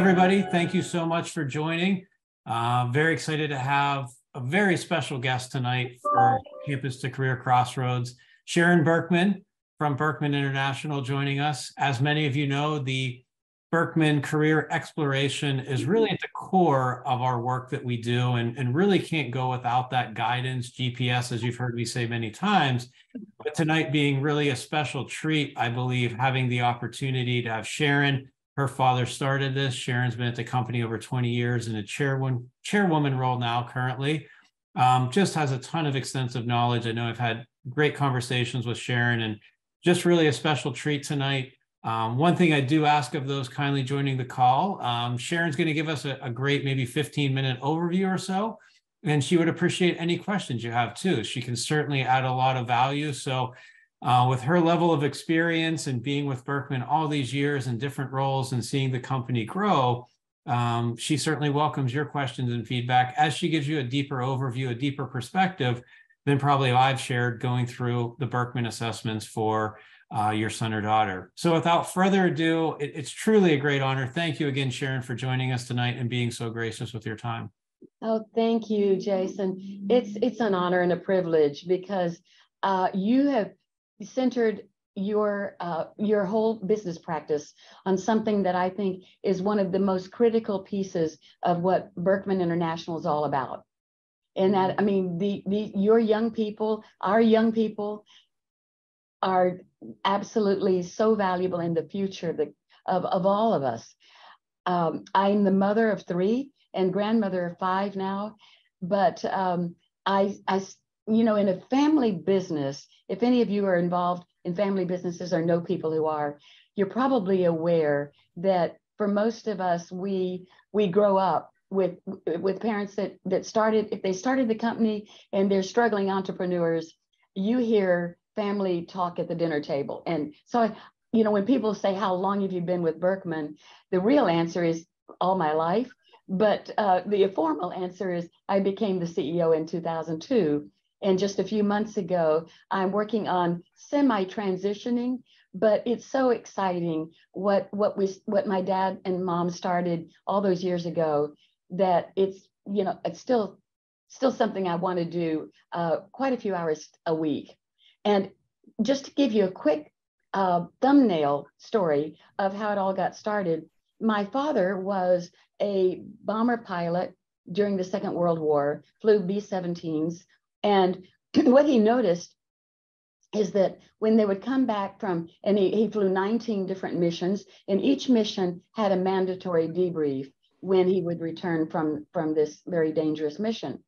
everybody. Thank you so much for joining. Uh, very excited to have a very special guest tonight for Campus to Career Crossroads. Sharon Birkman from Birkman International joining us. As many of you know, the Birkman career exploration is really at the core of our work that we do and, and really can't go without that guidance, GPS, as you've heard me say many times. But tonight being really a special treat, I believe, having the opportunity to have Sharon. Her father started this. Sharon's been at the company over 20 years in a chairwoman, chairwoman role now currently. Um, just has a ton of extensive knowledge. I know I've had great conversations with Sharon and just really a special treat tonight um, one thing I do ask of those kindly joining the call, um, Sharon's going to give us a, a, great maybe 15 minute overview or so, and she would appreciate any questions you have too. She can certainly add a lot of value. So uh, with her level of experience and being with Birkman all these years in different roles and seeing the company grow, um, she certainly welcomes your questions and feedback as she gives you a deeper overview, a deeper perspective than probably I've shared going through the Birkman assessments for uh, your son or daughter. So without further ado, it, it's truly a great honor. Thank you again, Sharon, for joining us tonight and being so gracious with your time. Oh, thank you, Jason. It's it's an honor and a privilege because uh, you have centered your uh, your whole business practice on something that I think is one of the most critical pieces of what Birkman International is all about. And that I mean, the the your young people, our young people, are absolutely so valuable in the future the, of, of all of us. Um, I'm the mother of three and grandmother of five now, but um, I, I, you know, in a family business, if any of you are involved in family businesses or know people who are, you're probably aware that for most of us, we we grow up with with parents that that started if they started the company and they're struggling entrepreneurs. You hear family talk at the dinner table. And so, you know, when people say, How long have you been with Birkman? The real answer is all my life. But uh, the formal answer is I became the CEO in 2002. And just a few months ago, I'm working on semi transitioning, but it's so exciting what what we what my dad and mom started all those years ago that it's you know it's still still something I want to do uh, quite a few hours a week. And just to give you a quick uh, thumbnail story of how it all got started, my father was a bomber pilot during the Second World War, flew B 17s. And what he noticed is that when they would come back from, and he, he flew 19 different missions, and each mission had a mandatory debrief when he would return from, from this very dangerous mission.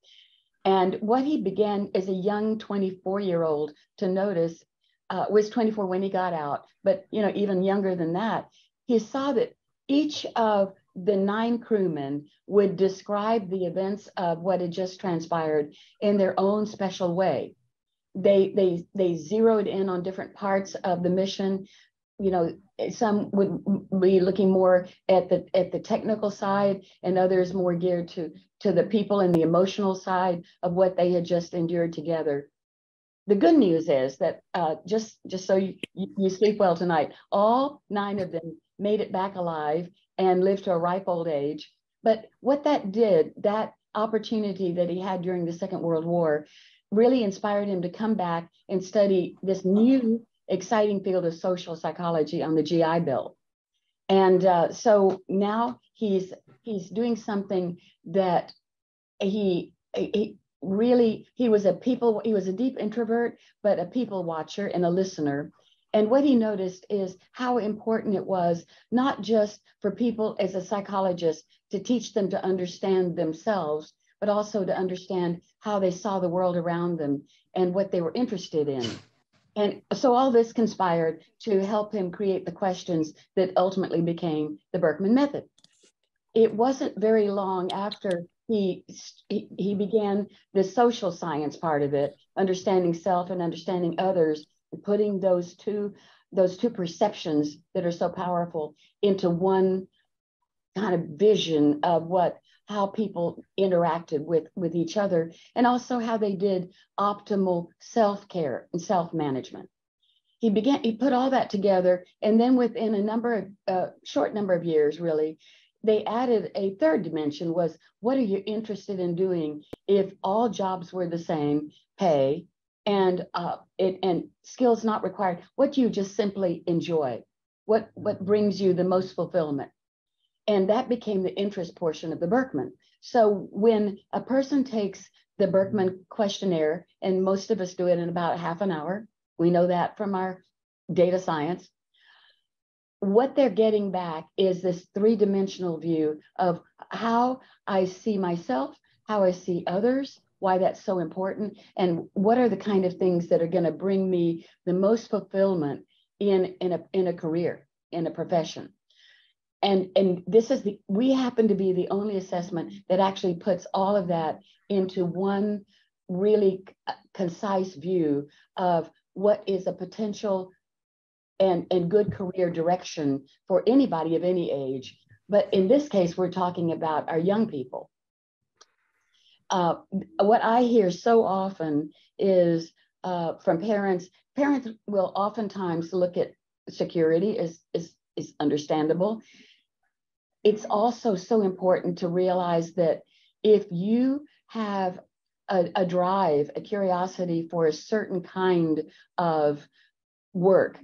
And what he began as a young 24 year old to notice uh, was 24 when he got out, but you know even younger than that, he saw that each of the nine crewmen would describe the events of what had just transpired in their own special way. They they they zeroed in on different parts of the mission. You know, some would be looking more at the at the technical side, and others more geared to to the people and the emotional side of what they had just endured together. The good news is that uh, just just so you, you sleep well tonight, all nine of them made it back alive and lived to a ripe old age. But what that did, that opportunity that he had during the Second World War, really inspired him to come back and study this new exciting field of social psychology on the GI Bill. And uh, so now he's he's doing something that he, he really he was a people he was a deep introvert but a people watcher and a listener and what he noticed is how important it was not just for people as a psychologist to teach them to understand themselves but also to understand how they saw the world around them and what they were interested in. And so all this conspired to help him create the questions that ultimately became the birkman method. It wasn't very long after he, he began the social science part of it, understanding self and understanding others, putting those two those two perceptions that are so powerful into one kind of vision of what how people interacted with with each other and also how they did optimal self-care and self-management. He began he put all that together and then within a number of uh, short number of years really they added a third dimension was what are you interested in doing if all jobs were the same pay and uh, it and skills not required. What you just simply enjoy? What what brings you the most fulfillment? And that became the interest portion of the birkman. So when a person takes the birkman questionnaire and most of us do it in about half an hour we know that from our data science what they're getting back is this three dimensional view of how I see myself, how I see others, why that's so important, and what are the kind of things that are going to bring me the most fulfillment in, in, a, in a career, in a profession. And, and this is the, we happen to be the only assessment that actually puts all of that into one really concise view of what is a potential and, and good career direction for anybody of any age. But in this case, we're talking about our young people. Uh, what I hear so often is uh, from parents, parents will oftentimes look at security as, is is understandable. It's also so important to realize that if you have a, a drive, a curiosity for a certain kind of work,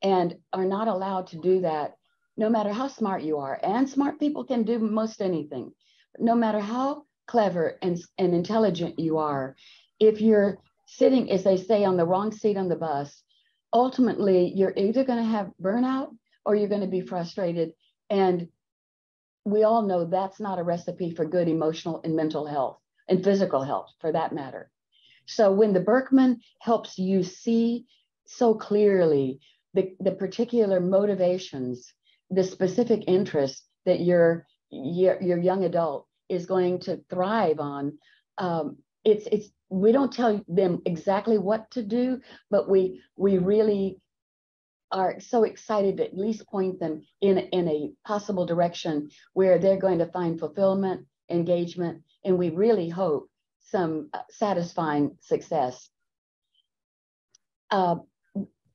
and are not allowed to do that no matter how smart you are. And smart people can do most anything. No matter how clever and, and intelligent you are, if you're sitting, as they say, on the wrong seat on the bus, ultimately you're either going to have burnout or you're going to be frustrated. And we all know that's not a recipe for good emotional and mental health and physical health for that matter. So when the Birkman helps you see so clearly the, the particular motivations, the specific interests that your, your, your young adult is going to thrive on. Um, it's, it's, we don't tell them exactly what to do, but we, we really are so excited to at least point them in, in a possible direction where they're going to find fulfillment, engagement, and we really hope some satisfying success. Uh,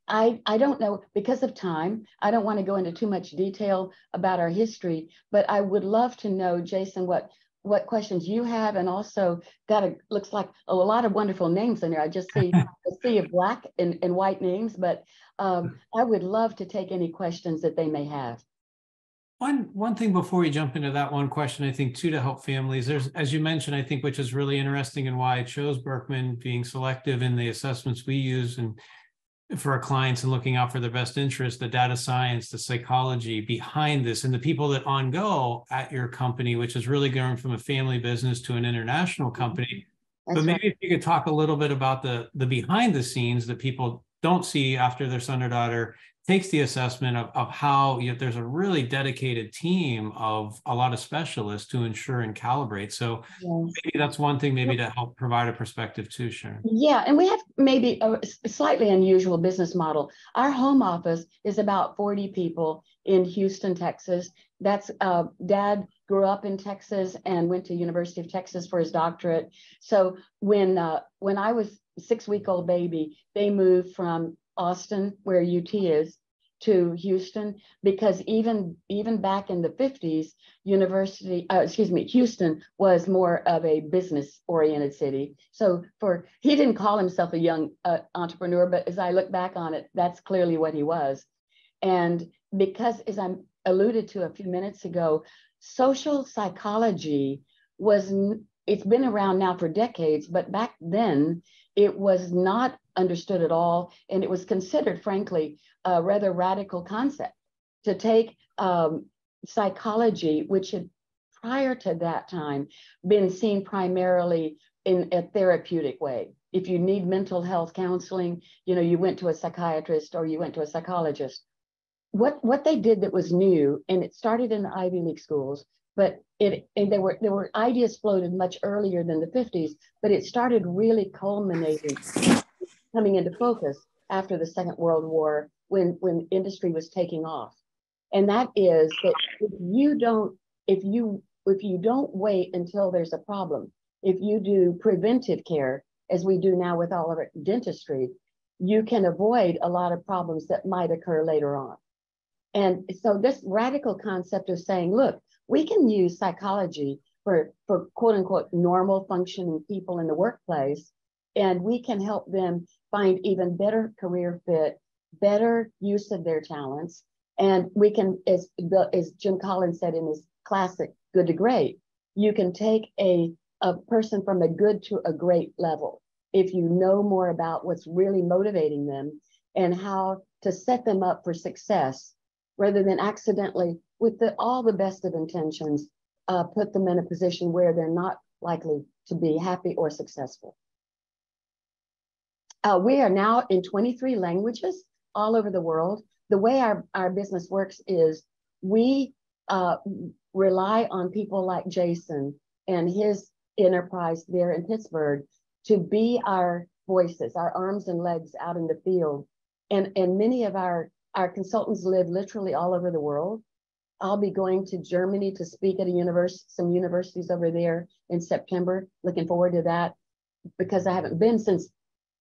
I, I don't know because of time. I don't want to go into too much detail about our history, but I would love to know, Jason, what what questions you have, and also got a looks like a, lot of wonderful names in there. I just see a sea of black and, and white names, but um, I would love to take any questions that they may have. One one thing before we jump into that one question, I think too to help families. There's as you mentioned, I think which is really interesting and why I chose Birkman being selective in the assessments we use and for our clients and looking out for their best interest, the data science, the psychology behind this, and the people that on go at your company, which is really going from a family business to an international mm-hmm. company. That's but maybe right. if you could talk a little bit about the the behind the scenes that people don't see after their son or daughter takes the assessment of, of how you know, there's a really dedicated team of a lot of specialists to ensure and calibrate. So yes. maybe that's one thing, maybe to help provide a perspective too, Sharon. Yeah, and we have maybe a slightly unusual business model. Our home office is about 40 people in Houston, Texas. That's uh, dad grew up in Texas and went to University of Texas for his doctorate. So when uh, when I was six week old baby, they moved from Austin, where UT is, to Houston because even even back in the 50s, university, uh, excuse me, Houston was more of a business oriented city. So for he didn't call himself a young uh, entrepreneur, but as I look back on it, that's clearly what he was. And because, as I alluded to a few minutes ago, social psychology was it's been around now for decades, but back then it was not understood at all. And it was considered, frankly, a rather radical concept to take um, psychology, which had prior to that time been seen primarily in a therapeutic way. If you need mental health counseling, you know, you went to a psychiatrist or you went to a psychologist. What what they did that was new, and it started in the Ivy League schools, but it and there were there were ideas floated much earlier than the 50s, but it started really culminating, coming into focus after the Second World War when when industry was taking off. And that is that if you don't, if you if you don't wait until there's a problem, if you do preventive care, as we do now with all of our dentistry, you can avoid a lot of problems that might occur later on. And so this radical concept of saying, look, we can use psychology for, for quote unquote normal functioning people in the workplace, and we can help them find even better career fit, better use of their talents. And we can, as, as Jim Collins said in his classic Good to Great, you can take a, a person from a good to a great level if you know more about what's really motivating them and how to set them up for success rather than accidentally, with the, all the best of intentions, uh, put them in a position where they're not likely to be happy or successful. Uh, we are now in 23 languages all over the world. The way our, our business works is we uh, rely on people like Jason and his enterprise there in Pittsburgh to be our voices, our arms and legs out in the field. And, and many of our, our consultants live literally all over the world. I'll be going to Germany to speak at a university, some universities over there in September. Looking forward to that because I haven't been since,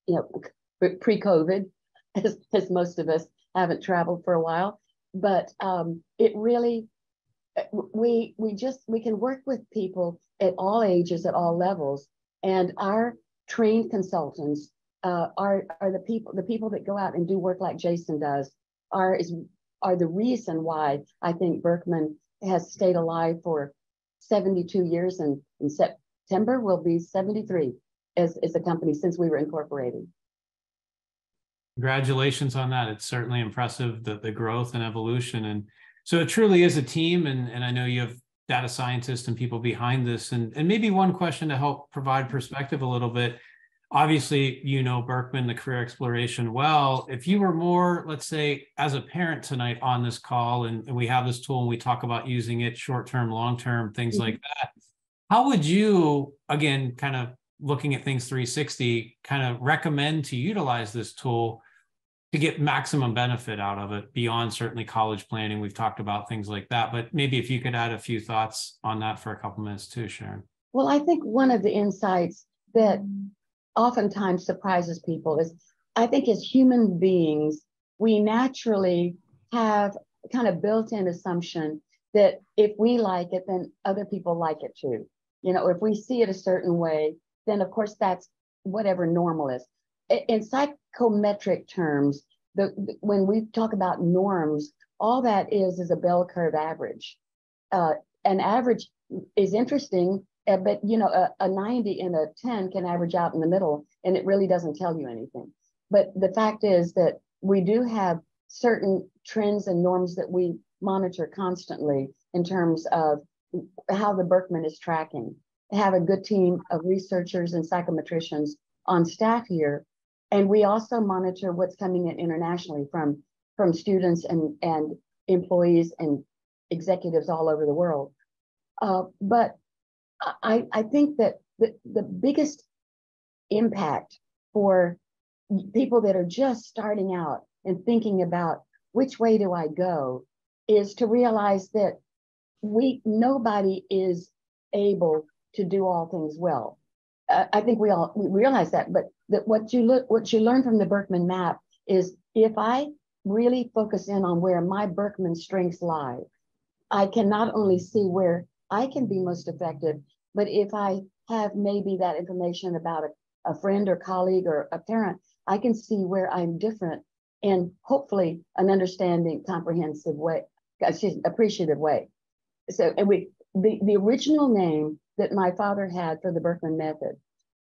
you know, pre-COVID, as, as most of us haven't traveled for a while. But um, it really, we we just we can work with people at all ages, at all levels, and our trained consultants uh, are are the people the people that go out and do work like Jason does are is are the reason why I think Birkman has stayed alive for 72 years. And in September will be 73 as, as a company since we were incorporated. Congratulations on that. It's certainly impressive the, the growth and evolution. And so it truly is a team. And, and I know you have data scientists and people behind this. And, and maybe one question to help provide perspective a little bit. Obviously, you know Birkman, the career exploration well. If you were more, let's say, as a parent tonight on this call, and, and we have this tool and we talk about using it short term, long term, things mm-hmm. like that, how would you, again, kind of looking at things 360, kind of recommend to utilize this tool to get maximum benefit out of it beyond certainly college planning. We've talked about things like that, but maybe if you could add a few thoughts on that for a couple minutes too, Sharon. Well, I think one of the insights that oftentimes surprises people is I think as human beings, we naturally have kind of built in assumption that if we like it, then other people like it too. You know, if we see it a certain way, then of course that's whatever normal is in psychometric terms, the, when we talk about norms, all that is is a bell curve average. Uh, an average is interesting, uh, but you know, a, a 90 and a 10 can average out in the middle, and it really doesn't tell you anything. But the fact is that we do have certain trends and norms that we monitor constantly in terms of how the Birkman is tracking. Have a good team of researchers and psychometricians on staff here and we also monitor what's coming in internationally from, from students and, and employees and executives all over the world. Uh, but I, I think that the, the biggest impact for people that are just starting out and thinking about which way do I go is to realize that we nobody is able to do all things well. Uh, I think we all we realize that, but that what you look what you learn from the Birkman map is if I really focus in on where my Birkman strengths lie, I can not only see where I can be most effective, but if I have maybe that information about a, a friend or colleague or a parent, I can see where I'm different and hopefully an understanding, comprehensive way, appreciative way. So, and we, the, the original name that my father had for the Birkman method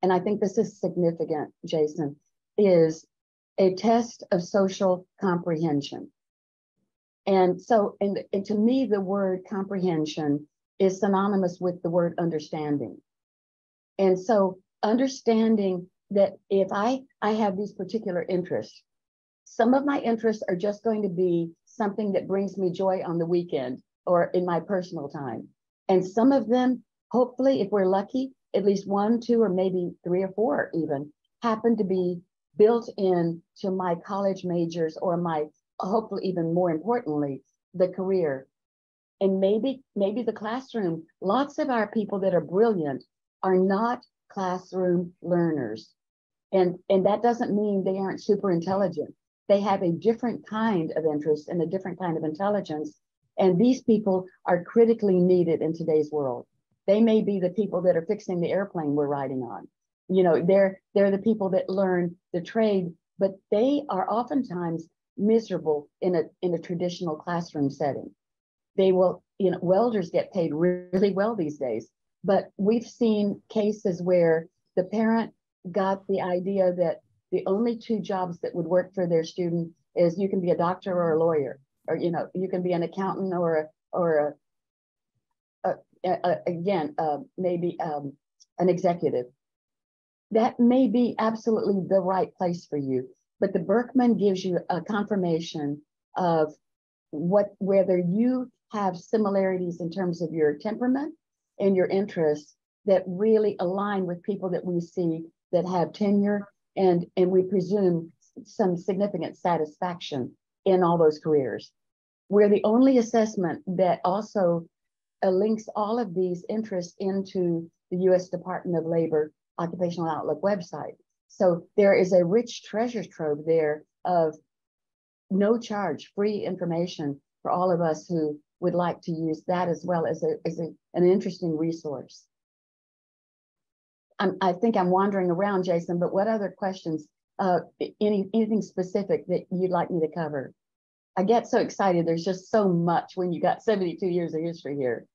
and I think this is significant, Jason, is a test of social comprehension. And so, and, and to me, the word comprehension is synonymous with the word understanding. And so understanding that if I, I have these particular interests, some of my interests are just going to be something that brings me joy on the weekend or in my personal time. And some of them, hopefully, if we're lucky, at least one, two, or maybe three or four even happen to be built in to my college majors or my, hopefully even more importantly, the career. And maybe, maybe the classroom, lots of our people that are brilliant are not classroom learners. And, and that doesn't mean they aren't super intelligent. they have a different kind of interest and a different kind of intelligence. And these people are critically needed in today's world. They may be the people that are fixing the airplane we're riding on. You know, they're they're the people that learn the trade, but they are oftentimes miserable in a in a traditional classroom setting. They will, you know, welders get paid really well these days, but we've seen cases where the parent got the idea that the only two jobs that would work for their student is you can be a doctor or a lawyer, or you know, you can be an accountant or a or a again uh, maybe um, an executive. That may be absolutely the right place for you, but the Birkman gives you a confirmation of what whether you have similarities in terms of your temperament and your interests that really align with people that we see that have tenure and and we presume some significant satisfaction in all those careers. We're the only assessment that also uh, links all of these interests into the U.S. Department of Labor Occupational Outlook website. So there is a rich treasure trove there of no charge, free information for all of us who would like to use that as well as, a, as a, an interesting resource. I'm, I think I'm wandering around, Jason, but what other questions, uh, any, anything specific that you'd like me to cover? I get so excited. There's just so much when you got 72 years of history here.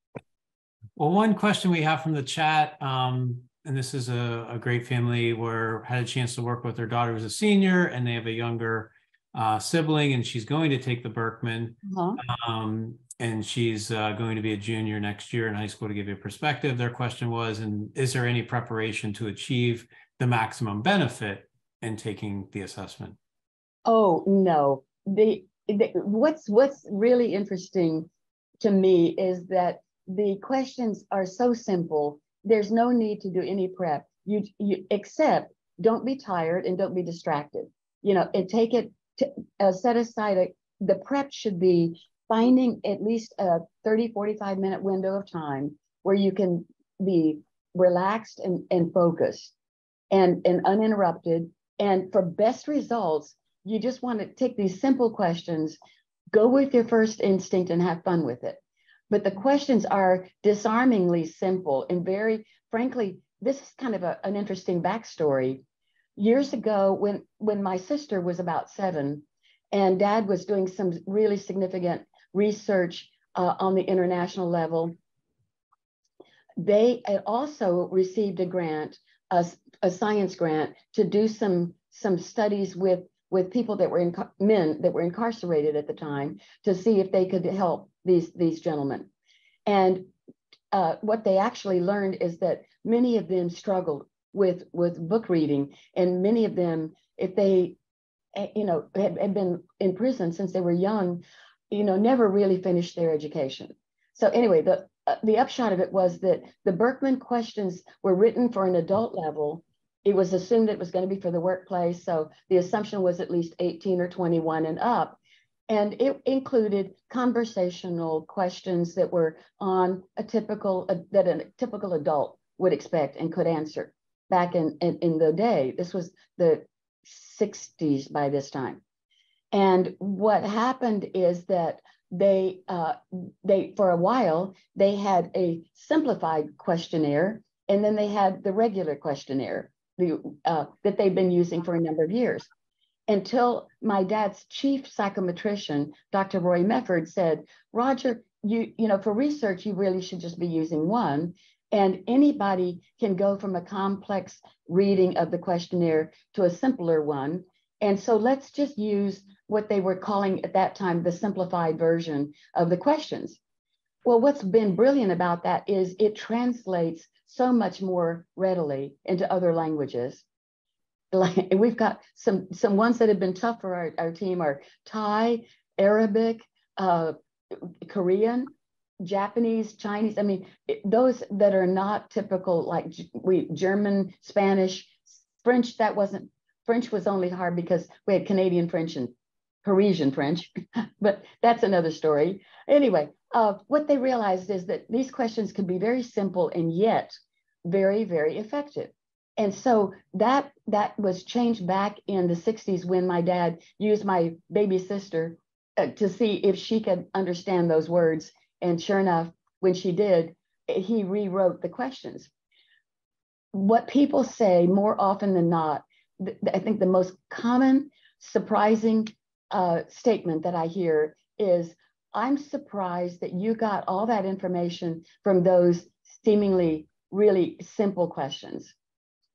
Well, one question we have from the chat, um, and this is a, a, great family where had a chance to work with their daughter who's a senior and they have a younger uh, sibling and she's going to take the Birkman, Uh-huh. Um, and she's uh, going to be a junior next year in high school to give you a perspective. Their question was, and is there any preparation to achieve the maximum benefit in taking the assessment? Oh no. The, the what's what's really interesting to me is that the questions are so simple. There's no need to do any prep. You you except don't be tired and don't be distracted. You know, and take it to, uh, set aside a, the prep should be finding at least a 30, 45 minute window of time where you can be relaxed and, and focused and, and uninterrupted. And for best results, you just want to take these simple questions, go with your first instinct and have fun with it. But the questions are disarmingly simple and very, frankly, this is kind of a, an interesting backstory. Years ago, when, when my sister was about seven, and dad was doing some really significant research uh, on the international level. They also received a grant, a, a science grant, to do some some studies with with people that were in men that were incarcerated at the time to see if they could help these these gentlemen. And uh, what they actually learned is that many of them struggled with with book reading, and many of them, if they, eh, you know, had, had been in prison since they were young, you know, never really finished their education. So anyway, the uh, the upshot of it was that the Birkman questions were written for an adult level. It was assumed it was going to be for the workplace, so the assumption was at least 18 or 21 and up. And it included conversational questions that were on a typical uh, that a typical adult would expect and could answer back in, in, in the day. This was the 60s by this time. And what happened is that they uh, they for a while they had a simplified questionnaire, and then they had the regular questionnaire the, uh, that they've been using for a number of years. Until my dad's chief psychometrician, Dr. Roy Mefford, said, "Roger, you you know for research you really should just be using one." And anybody can go from a complex reading of the questionnaire to a simpler one. And so let's just use what they were calling at that time the simplified version of the questions. Well, what's been brilliant about that is it translates so much more readily into other languages. Like, we've got some some ones that have been tough for our, our team are Thai, Arabic, uh, Korean, Japanese, Chinese. I mean, those that are not typical, like we German, Spanish, French. That wasn't French was only hard because we had Canadian French and Parisian French, but that's another story. Anyway, uh, what they realized is that these questions can be very simple and yet very, very effective. And so that that was changed back in the 60s when my dad used my baby sister uh, to see if she could understand those words. And sure enough, when she did, he rewrote the questions. What people say more often than not, th- I think the most common, surprising uh, statement that I hear is, I'm surprised that you got all that information from those seemingly really simple questions.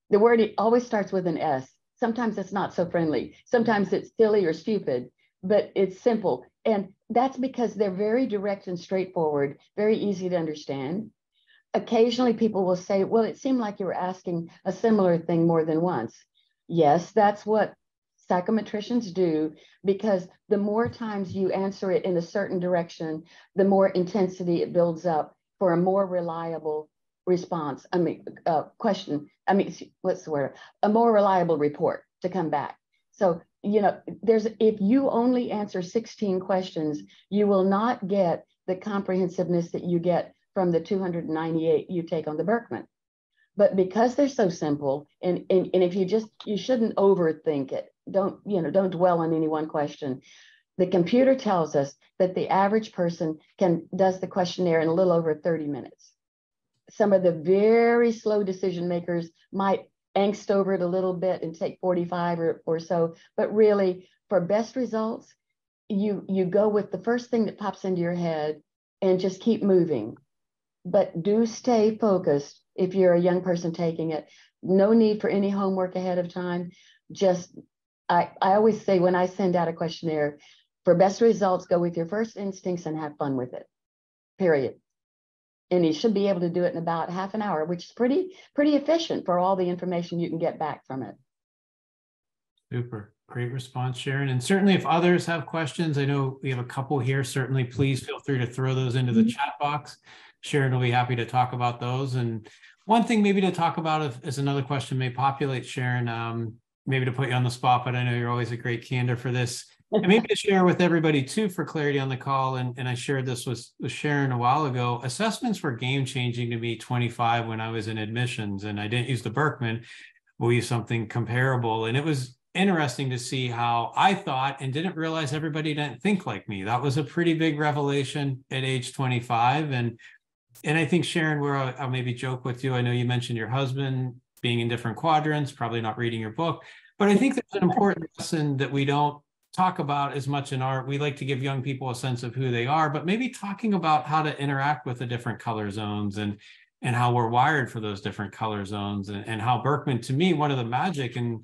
The word it always starts with an S. Sometimes it's not so friendly. Sometimes it's silly or stupid, but it's simple. And that's because they're very direct and straightforward, very easy to understand. Occasionally, people will say, Well, it seemed like you were asking a similar thing more than once. Yes, that's what psychometricians do because the more times you answer it in a certain direction, the more intensity it builds up for a more reliable response. I mean, uh, question. I mean, what's the word? A more reliable report to come back. So, you know, there's if you only answer 16 questions, you will not get the comprehensiveness that you get from the 298 you take on the Birkman. But because they're so simple, and, and, and if you just, you shouldn't overthink it. Don't, you know, don't dwell on any one question. The computer tells us that the average person can does the questionnaire in a little over 30 minutes. Some of the very slow decision makers might angst over it a little bit and take 45 or, or so, but really for best results, you you go with the first thing that pops into your head and just keep moving. But do stay focused if you're a young person taking it. No need for any homework ahead of time. Just, I, I always say when I send out a questionnaire, for best results, go with your first instincts and have fun with it, period. And he should be able to do it in about half an hour, which is pretty, pretty efficient for all the information you can get back from it. Super. Great response, Sharon. And certainly if others have questions, I know we have a couple here. Certainly, please feel free to throw those into the mm-hmm. chat box. Sharon will be happy to talk about those. And one thing maybe to talk about if, as another question may populate, Sharon, um, maybe to put you on the spot, but I know you're always a great candor for this. And maybe to share with everybody too for clarity on the call. And, and I shared this with, with Sharon a while ago. Assessments were game changing to me 25 when I was in admissions and I didn't use the Birkman. We used something comparable. And it was interesting to see how I thought and didn't realize everybody didn't think like me. That was a pretty big revelation at age 25. And and I think Sharon, where I'll, I'll, maybe joke with you, I know you mentioned your husband being in different quadrants, probably not reading your book, but I think there's an important lesson that we don't talk about as much in art. We like to give young people a sense of who they are, but maybe talking about how to interact with the different color zones and and how we're wired for those different color zones and, and how Birkman, to me, one of the magic and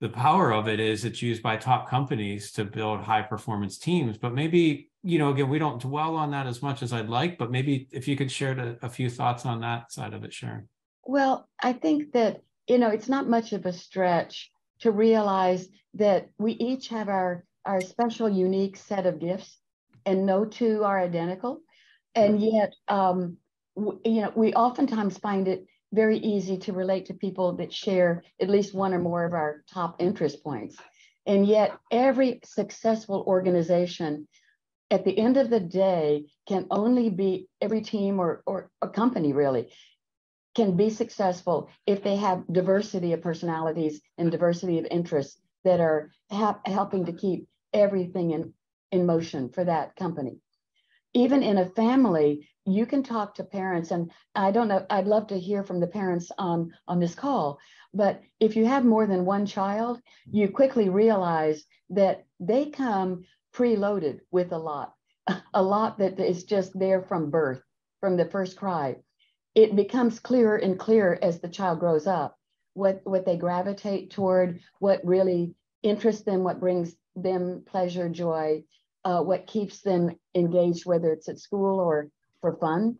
the power of it is it's used by top companies to build high performance teams but maybe you know again we don't dwell on that as much as i'd like but maybe if you could share a, a few thoughts on that side of it sharon well i think that you know it's not much of a stretch to realize that we each have our our special unique set of gifts and no two are identical and yet um, you know we oftentimes find it very easy to relate to people that share at least one or more of our top interest points. And yet, every successful organization at the end of the day can only be every team or, or a company really can be successful if they have diversity of personalities and diversity of interests that are ha- helping to keep everything in, in motion for that company. Even in a family, you can talk to parents and i don't know i'd love to hear from the parents on on this call but if you have more than one child you quickly realize that they come preloaded with a lot a lot that is just there from birth from the first cry it becomes clearer and clearer as the child grows up what what they gravitate toward what really interests them what brings them pleasure joy uh, what keeps them engaged whether it's at school or for fun.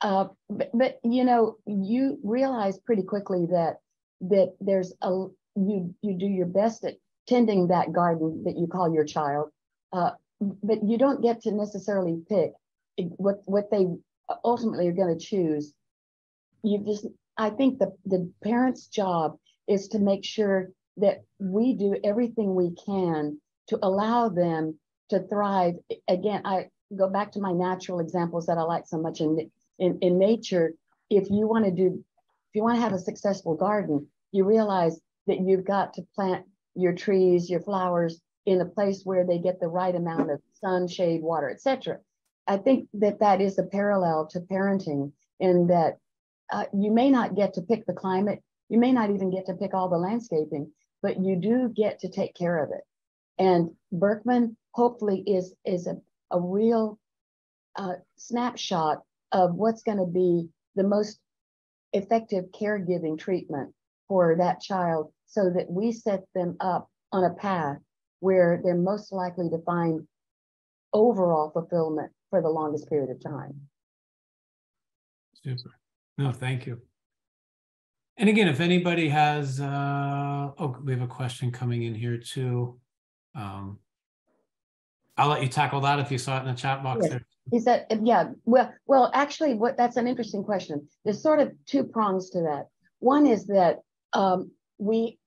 Uh, but, but, you know, you realize pretty quickly that that there's a you you do your best at tending that garden that you call your child, uh, but you don't get to necessarily pick what what they ultimately are going to choose. You just I think the the parents' job is to make sure that we do everything we can to allow them to thrive. Again, I go back to my natural examples that I like so much in in, in nature. If you want to do, if you want to have a successful garden, you realize that you've got to plant your trees, your flowers in a place where they get the right amount of sun, shade, water, etc. I think that that is a parallel to parenting in that uh, you may not get to pick the climate, you may not even get to pick all the landscaping, but you do get to take care of it. And Birkman hopefully is is a, a real uh, snapshot of what's going to be the most effective caregiving treatment for that child so that we set them up on a path where they're most likely to find overall fulfillment for the longest period of time. Super. No, thank you. And again, if anybody has, uh, oh, we have a question coming in here too. Um, I'll let you tackle that if you saw it in the chat box yes. there. Is that yeah? Well, well, actually, what that's an interesting question. There's sort of two prongs to that. One is that um, we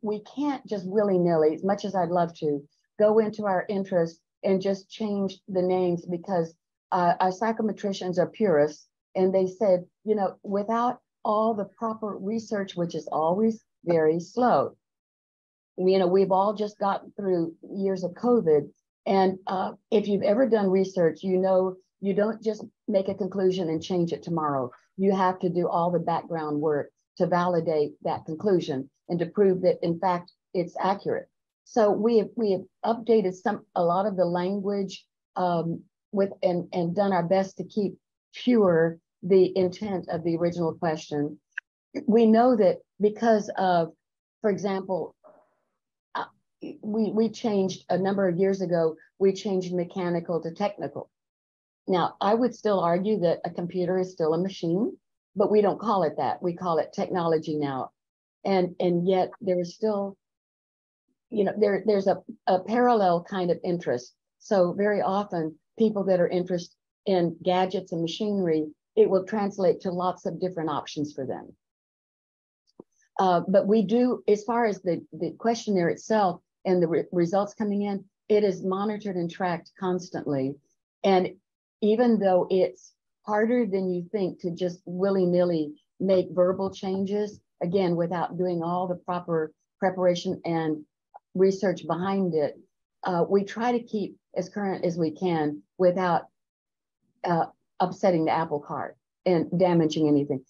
we can't just willy nilly, as much as I'd love to, go into our interest and just change the names because uh, our psychometricians are purists, and they said, you know, without all the proper research, which is always very slow. You know, we've all just gotten through years of COVID, and uh, if you've ever done research, you know you don't just make a conclusion and change it tomorrow. You have to do all the background work to validate that conclusion and to prove that, in fact, it's accurate. So we have we have updated some a lot of the language um, with and and done our best to keep pure the intent of the original question. We know that because of, for example, uh, we, we changed a number of years ago, we changed mechanical to technical. Now, I would still argue that a computer is still a machine, but we don't call it that. We call it technology now. And, and yet there is still, you know, there, there's a, a parallel kind of interest. So very often people that are interested in gadgets and machinery, it will translate to lots of different options for them. Uh, but we do, as far as the, the questionnaire itself, and the re results coming in, it is monitored and tracked constantly. And even though it's harder than you think to just willy-nilly make verbal changes, again, without doing all the proper preparation and research behind it, uh, we try to keep as current as we can without uh, upsetting the apple cart and damaging anything.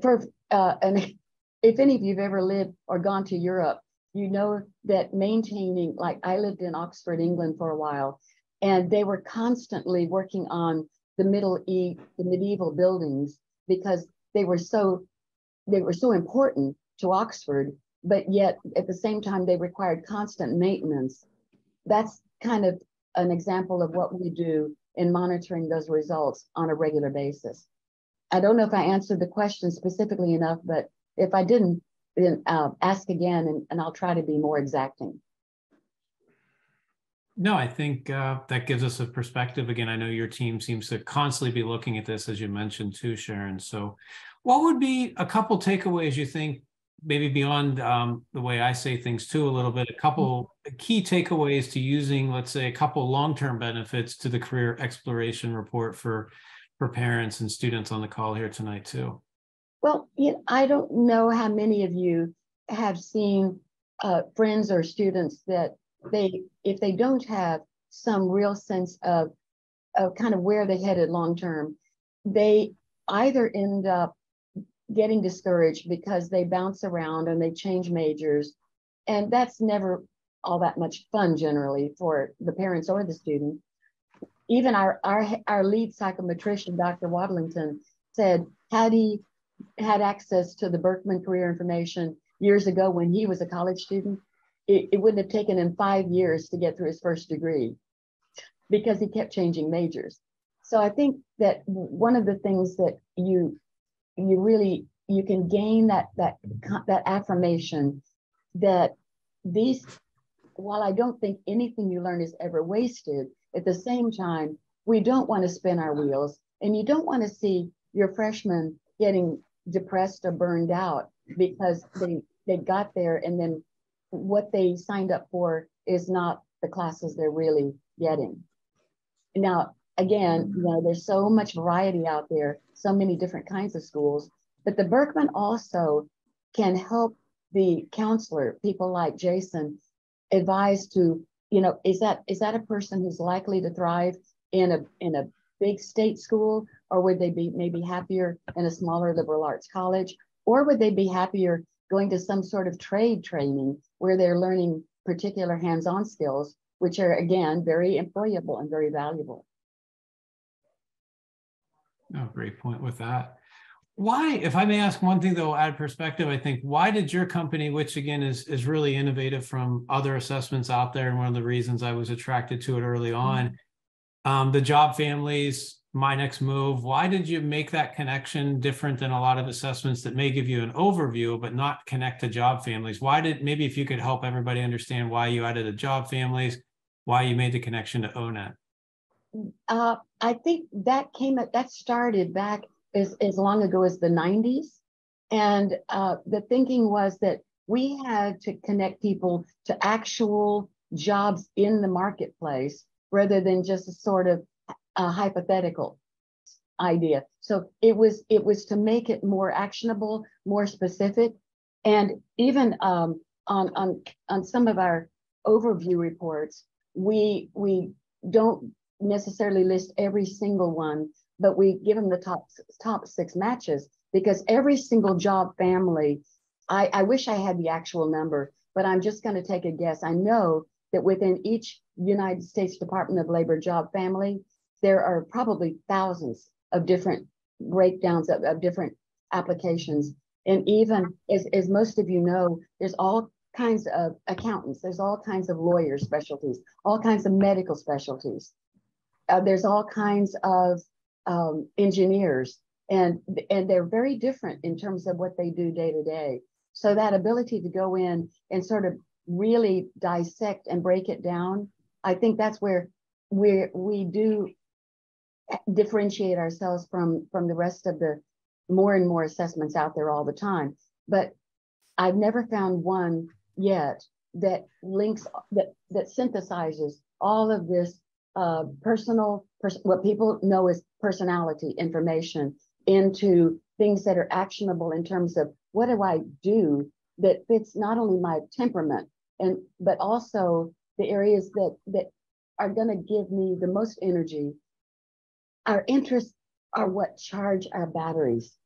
For, uh, and if any of you've ever lived or gone to Europe, you know that maintaining, like I lived in Oxford, England for a while, and they were constantly working on the middle e the medieval buildings because they were so they were so important to Oxford, but yet at the same time they required constant maintenance. That's kind of an example of what we do in monitoring those results on a regular basis. I don't know if I answered the question specifically enough, but if I didn't, then uh, ask again and, and I'll try to be more exacting. No, I think uh, that gives us a perspective. Again, I know your team seems to constantly be looking at this, as you mentioned too, Sharon. So, what would be a couple takeaways you think, maybe beyond um, the way I say things too, a little bit, a couple key takeaways to using, let's say, a couple long-term benefits to the career exploration report for for parents and students on the call here tonight too? Well, you know, I don't know how many of you have seen uh, friends or students that they, if they don't have some real sense of, of kind of where they headed long term, they either end up getting discouraged because they bounce around and they change majors. And that's never all that much fun generally for the parents or the student. Even our, our, our lead psychometrician, Dr. Wadlington, said, had he had access to the Birkman career information years ago when he was a college student, it, it wouldn't have taken him five years to get through his first degree because he kept changing majors. So I think that one of the things that you you really you can gain that that that affirmation that these while I don't think anything you learn is ever wasted, at the same time, we don't want to spin our wheels and you don't want to see your freshmen getting depressed or burned out because they they got there and then what they signed up for is not the classes they're really getting. Now, again, you know, there's so much variety out there, so many different kinds of schools, but the Birkman also can help the counselor, people like Jason, advise to, you know, is that is that a person who's likely to thrive in a in a big state school, or would they be maybe happier in a smaller liberal arts college, or would they be happier going to some sort of trade training where they're learning particular hands-on skills, which are again very employable and very valuable. Oh, great point with that. Why, if I may ask one thing though, add perspective, I think why did your company, which again is is really innovative from other assessments out there, and one of the reasons I was attracted to it early mm-hmm. on, um, the job families, my next move, why did you make that connection different than a lot of assessments that may give you an overview but not connect to job families? Why did maybe if you could help everybody understand why you added the job families, why you made the connection to ONET? Uh, I think that came at that started back as, as long ago as the 90s. And uh, the thinking was that we had to connect people to actual jobs in the marketplace rather than just a sort of a hypothetical idea. So it was it was to make it more actionable, more specific, and even um, on on on some of our overview reports, we we don't necessarily list every single one, but we give them the top top six matches because every single job family, I, I wish I had the actual number, but I'm just going to take a guess. I know that within each United States Department of Labor job family, there are probably thousands of different breakdowns of, of different applications. And even as, as most of you know, there's all kinds of accountants, there's all kinds of lawyer specialties, all kinds of medical specialties uh, there's all kinds of um, engineers and and they're very different in terms of what they do day to day. So that ability to go in and sort of really dissect and break it down i think that's where we we do differentiate ourselves from from the rest of the more and more assessments out there all the time. But i've never found one yet that links that that synthesizes all of this uh, personal, pers- what people know as personality information into things that are actionable in terms of what do I do that fits not only my temperament and but also the areas that that are going to give me the most energy. Our interests are what charge our batteries.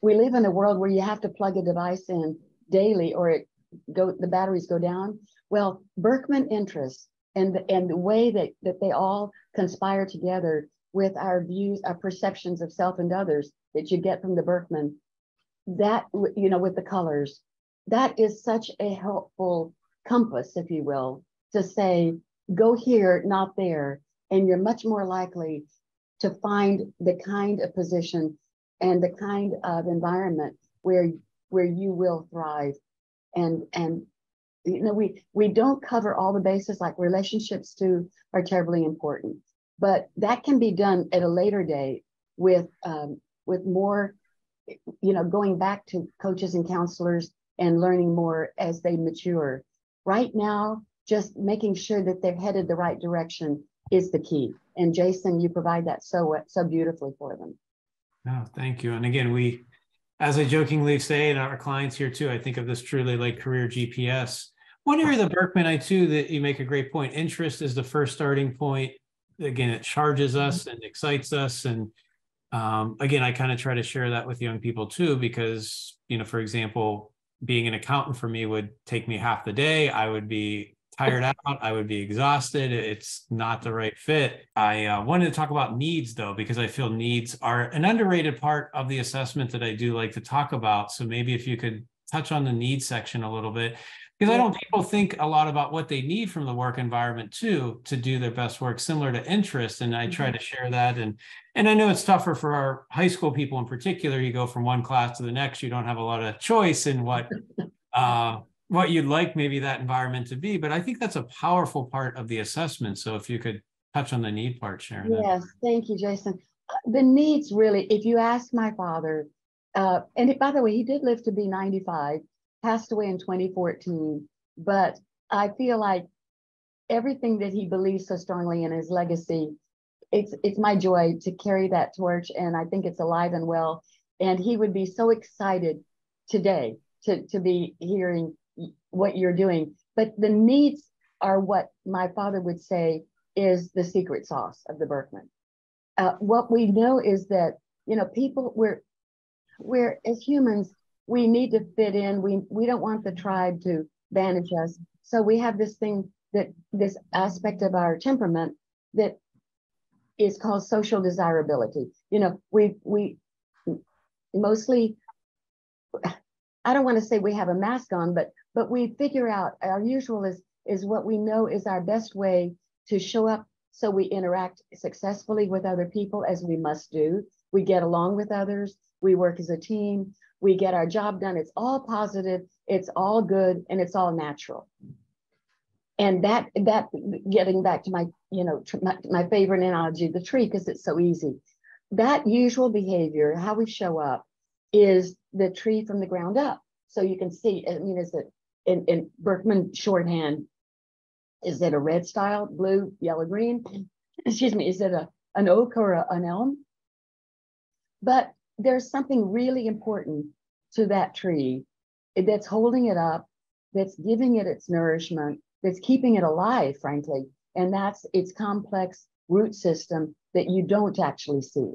We live in a world where you have to plug a device in daily or it go the batteries go down. Well, Birkman interests and the, and the way that, that they all conspire together with our views, our perceptions of self and others that you get from the Birkman, that, you know, with the colors, that is such a helpful compass, if you will, to say, go here, not there. And you're much more likely to find the kind of position and the kind of environment where, where you will thrive and, and you know we we don't cover all the bases like relationships too are terribly important. But that can be done at a later date with um, with more you know going back to coaches and counselors and learning more as they mature. Right now just making sure that they're headed the right direction is the key. And jason you provide that so so beautifully for them. Oh thank you. And again we as I jokingly say, and our clients here too, I think of this truly like career GPS. One area of the I too that you make a great point. Interest is the first starting point. Again, it charges mm-hmm. us and excites us. And um, again, I kind of try to share that with young people too, because, you know, for example, being an accountant for me would take me half the day. I would be tired out. I would be exhausted. It's not the right fit. I uh, wanted to talk about needs though, because I feel needs are an underrated part of the assessment that I do like to talk about. So maybe if you could touch on the needs section a little bit, because I don't people think a lot about what they need from the work environment too to do their best work, similar to interest. And I try mm-hmm. to share that. And and I know it's tougher for our high school people in particular. You go from one class to the next, you don't have a lot of choice in what uh, what you'd like maybe that environment to be. But I think that's a powerful part of the assessment. So if you could touch on the need part, Sharon. Yes, thank you, Jason. The needs really, if you ask my father, uh, and by the way, he did live to be 95, passed away in 2014. But I feel like everything that he believes so strongly in his legacy, it's it's my joy to carry that torch, and I think it's alive and well. And he would be so excited today to, to be hearing what you're doing. But the needs are what my father would say is the secret sauce of the Birkman. Uh, what we know is that you know people we're we're as humans we need to fit in. We we don't want the tribe to banish us. So we have this thing that this aspect of our temperament that is called social desirability. You know, we we mostly I don't want to say we have a mask on, but but we figure out our usual is is what we know is our best way to show up so we interact successfully with other people as we must do. We get along with others, we work as a team, we get our job done. It's all positive, it's all good, and it's all natural. And that that getting back to my you know my, my favorite analogy, the tree, because it's so easy. That usual behavior, how we show up, is the tree from the ground up. So you can see. I mean, is it in, in Birkman shorthand? Is it a red style, blue, yellow, green? Excuse me. Is it a an oak or a, an elm? But there's something really important to that tree that's holding it up, that's giving it its nourishment, that's keeping it alive, frankly. And that's its complex root system that you don't actually see.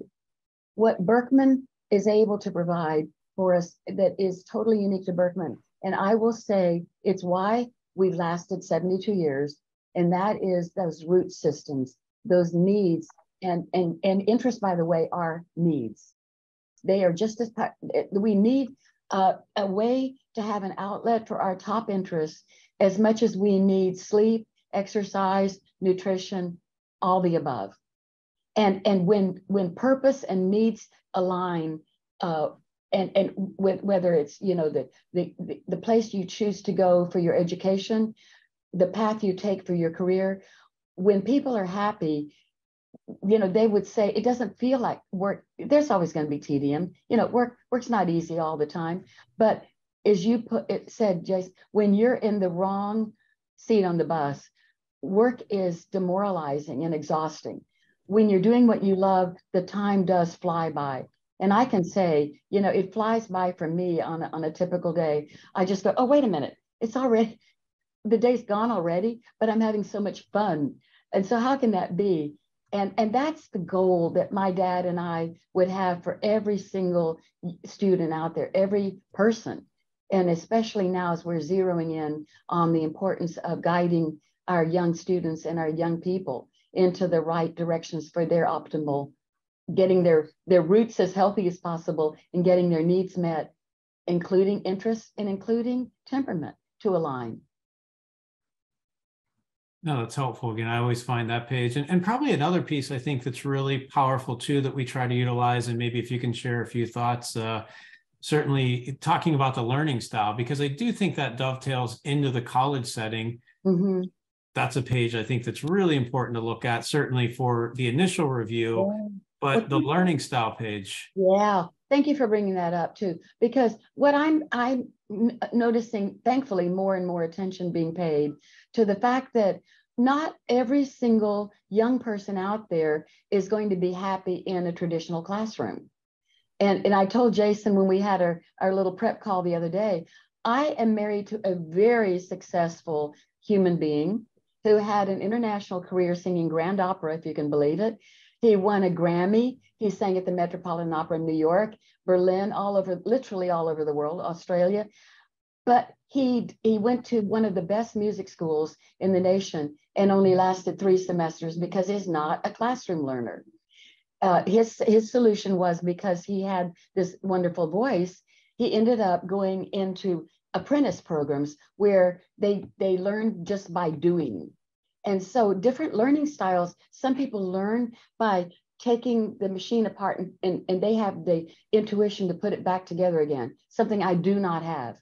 What Birkman is able to provide for us that is totally unique to Birkman, and I will say it's why we've lasted 72 years, and that is those root systems, those needs, and and and interest, by the way, are needs. They are just as we need uh, a way to have an outlet for our top interests as much as we need sleep, exercise, nutrition, all the above. And and when when purpose and needs align, uh, and and with whether it's you know the, the the place you choose to go for your education, the path you take for your career, when people are happy, you know, they would say it doesn't feel like work. There's always going to be tedium. You know, work work's not easy all the time. But as you put it said, Jace, when you're in the wrong seat on the bus, work is demoralizing and exhausting. When you're doing what you love, the time does fly by. And I can say, you know, it flies by for me on a, on a typical day. I just go, oh, wait a minute, it's already the day's gone already, but I'm having so much fun. And so, how can that be? And and that's the goal that my dad and I would have for every single student out there, every person, and especially now as we're zeroing in on the importance of guiding our young students and our young people into the right directions for their optimal getting their their roots as healthy as possible and getting their needs met including interests and including temperament to align no, that's helpful. Again, I always find that page. And, and probably another piece I think that's really powerful too that we try to utilize. And maybe if you can share a few thoughts, uh, certainly talking about the learning style, because I do think that dovetails into the college setting. Mm-hmm. That's a page I think that's really important to look at, certainly for the initial review, yeah. but the learning style page. Yeah. Thank you for bringing that up too, because what I'm I'm noticing, thankfully, more and more attention being paid to the fact that not every single young person out there is going to be happy in a traditional classroom. And, and I told Jason when we had our, our little prep call the other day, I am married to a very successful human being who had an international career singing grand opera, if you can believe it. He won a Grammy. He sang at the Metropolitan Opera in New York, Berlin, all over, literally all over the world, Australia. But he he went to one of the best music schools in the nation and only lasted three semesters because he's not a classroom learner. Uh, his his solution was because he had this wonderful voice. He ended up going into apprentice programs where they they learn just by doing. And so different learning styles. Some people learn by taking the machine apart and, and, and they have the intuition to put it back together again, something I do not have.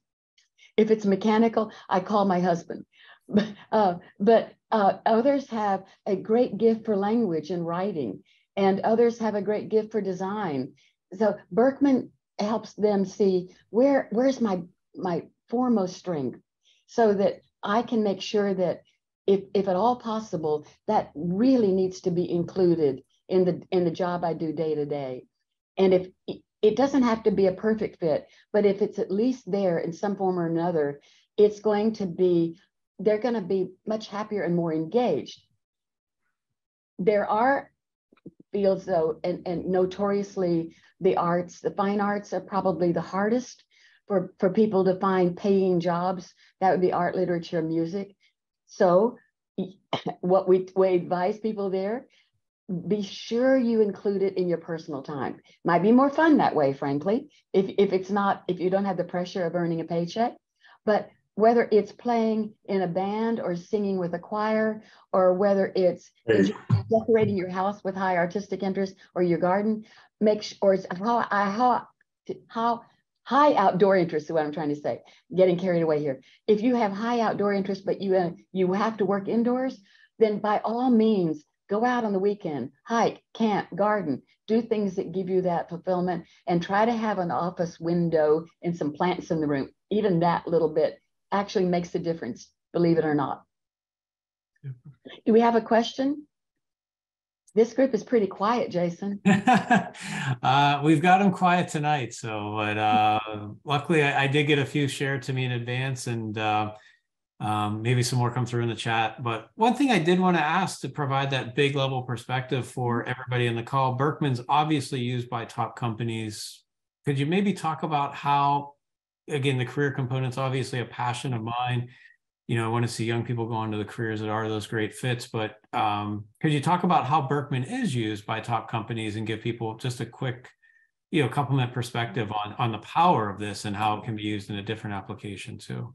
If it's mechanical, I call my husband. Uh, but uh, others have a great gift for language and writing, and others have a great gift for design. So Birkman helps them see where where's my my foremost strength, so that I can make sure that if if at all possible, that really needs to be included in the in the job I do day to day. And if it doesn't have to be a perfect fit, but if it's at least there in some form or another, it's going to be, they're going to be much happier and more engaged. There are fields though, and, and notoriously the arts, the fine arts are probably the hardest for, for people to find paying jobs. That would be art, literature, music. So what we, we advise people there, be sure you include it in your personal time. Might be more fun that way, frankly, if, if it's not, if you don't have the pressure of earning a paycheck. But whether it's playing in a band or singing with a choir, or whether it's hey. decorating your house with high artistic interest or your garden, make sure, or how, how, how high outdoor interest is what I'm trying to say. Getting carried away here. If you have high outdoor interest, but you uh, you have to work indoors, then by all means go out on the weekend, hike, camp, garden, do things that give you that fulfillment, and try to have an office window and some plants in the room. Even that little bit actually makes a difference, believe it or not. Do we have a question? This group is pretty quiet, Jason. uh, we've got them quiet tonight. So, but uh, luckily, I, I, did get a few shared to me in advance, and uh, um, maybe some more come through in the chat. But one thing I did want to ask to provide that big level perspective for everybody in the call Birkman's obviously used by top companies. Could you maybe talk about how, again, the career component's obviously a passion of mine you know, I want to see young people go into the careers that are those great fits. But um, could you talk about how Birkman is used by top companies and give people just a quick, you know, complement perspective on on the power of this and how it can be used in a different application too?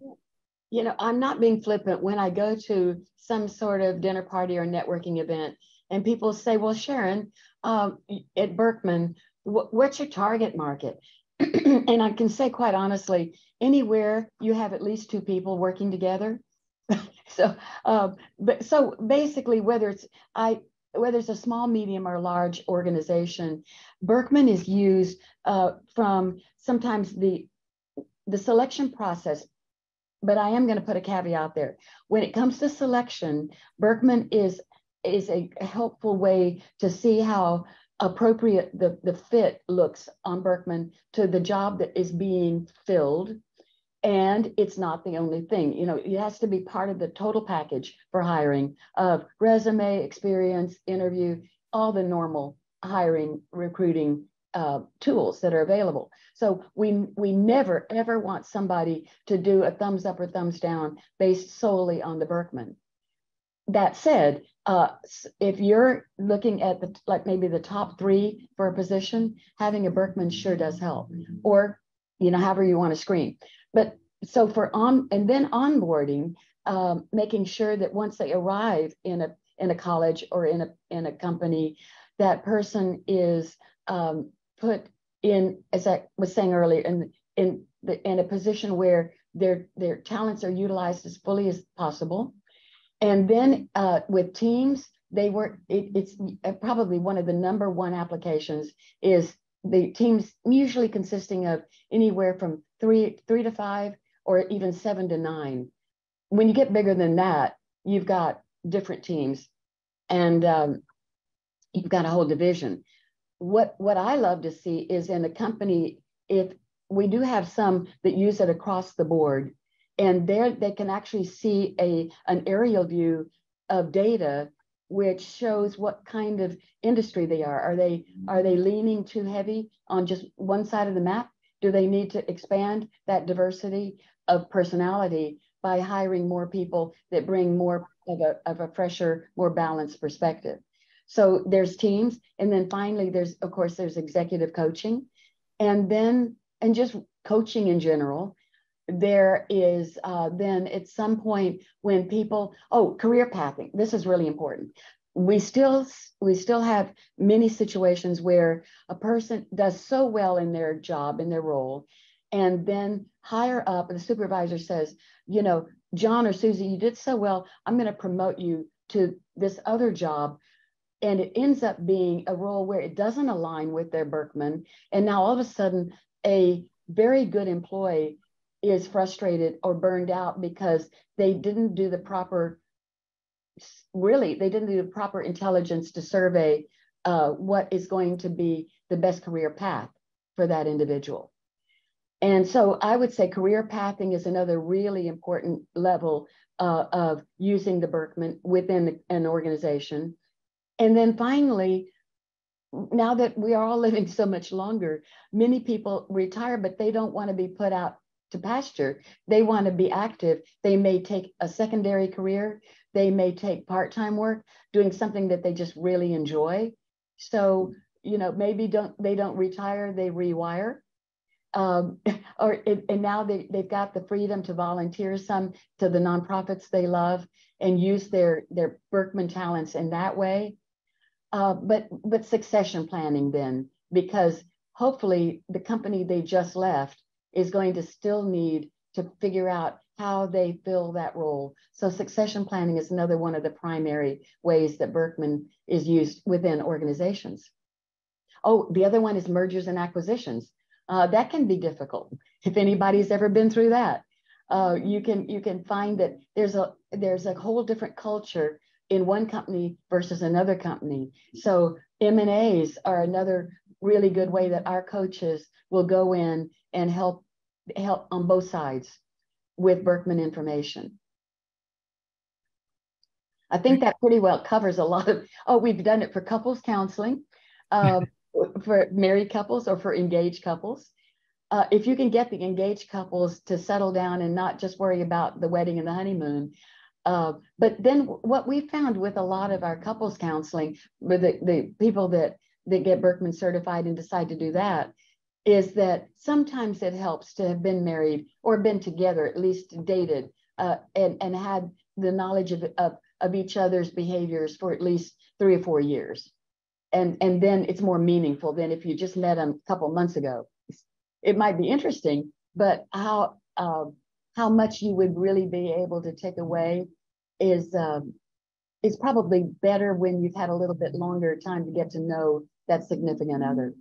You know, I'm not being flippant when I go to some sort of dinner party or networking event, and people say, "Well, Sharon, um, at Birkman, wh- what's your target market?" and I can say quite honestly, anywhere you have at least two people working together, so, um, but so basically, whether it's I whether it's a small, medium, or large organization, Birkman is used uh, from sometimes the the selection process. But I am going to put a caveat there. When it comes to selection, Birkman is is a helpful way to see how appropriate the, the fit looks on Birkman to the job that is being filled and it's not the only thing. You know, it has to be part of the total package for hiring of resume, experience, interview, all the normal hiring, recruiting uh, tools that are available. So we we never ever want somebody to do a thumbs up or thumbs down based solely on the Birkman. That said, uh, if you're looking at the like maybe the top three for a position, having a Birkman sure does help. Or you know, however you want to screen. But so for on and then onboarding, um, making sure that once they arrive in a in a college or in a in a company, that person is um, put in, as I was saying earlier, in in the in a position where their their talents are utilized as fully as possible. And then uh, with teams, they work. It, it's uh, probably one of the number one applications is the teams usually consisting of anywhere from three three to five or even seven to nine. When you get bigger than that, you've got different teams and um, you've got a whole division. What what I love to see is in a company, if we do have some that use it across the board, and there they can actually see a an aerial view of data which shows what kind of industry they are. Are they are they leaning too heavy on just one side of the map? Do they need to expand that diversity of personality by hiring more people that bring more of a, of a fresher, more balanced perspective? So there's teams. And then finally, there's, of course, there's executive coaching. And then, and just coaching in general. There is uh, then at some point when people, oh, career pathing. This is really important we still we still have many situations where a person does so well in their job in their role and then higher up the supervisor says you know john or susie you did so well i'm going to promote you to this other job and it ends up being a role where it doesn't align with their birkman and now all of a sudden a very good employee is frustrated or burned out because they didn't do the proper really they didn't do the proper intelligence to survey uh, what is going to be the best career path. for that individual. And so I would say career pathing is another really important level uh, of using the Birkman within an organization. And then finally, now that we are all living so much longer, many people retire, but they don't want to be put out to pasture. They want to be active. They may take a secondary career. They may take part-time work, doing something that they just really enjoy. So, you know, maybe don't they don't retire, they rewire. Um, or and now they, they've got the freedom to volunteer some to the nonprofits they love and use their their Birkman talents in that way. Uh, but but succession planning then, because hopefully the company they just left is going to still need to figure out how they fill that role. So succession planning is another one of the primary ways that Birkman is used within organizations. Oh, the other one is mergers and acquisitions. Uh, that can be difficult. If anybody's ever been through that, uh, you can you can find that there's a there's a whole different culture in one company versus another company. So M and A's are another really good way that our coaches will go in and help help on both sides with Birkman information. I think that pretty well covers a lot of, oh, we've done it for couples counseling, um, for married couples or for engaged couples. Uh, if you can get the engaged couples to settle down and not just worry about the wedding and the honeymoon. Uh, but then what we found with a lot of our couples counseling, with the, the people that, that get Birkman certified and decide to do that, is that sometimes it helps to have been married or been together, at least dated, uh, and, and had the knowledge of, of, of each other's behaviors for at least three or four years. And, and then it's more meaningful than if you just met them a couple months ago. It might be interesting, but how, uh, how much you would really be able to take away is, um, is probably better when you've had a little bit longer time to get to know that significant other